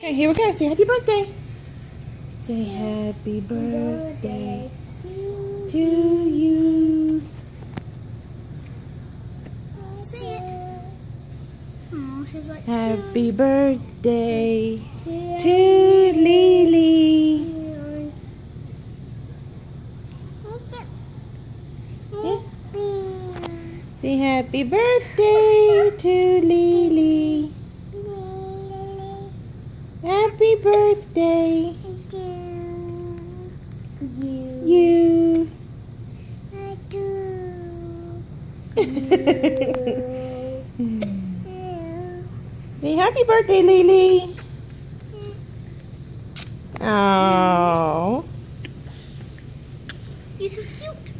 Okay, here we go. Say happy birthday. Say happy birthday to you. Oh, she's like Happy birthday to Lily. Say happy birthday to Lily. Happy birthday to you. You. I do. You. Say happy birthday, Lily. Oh. You're so cute.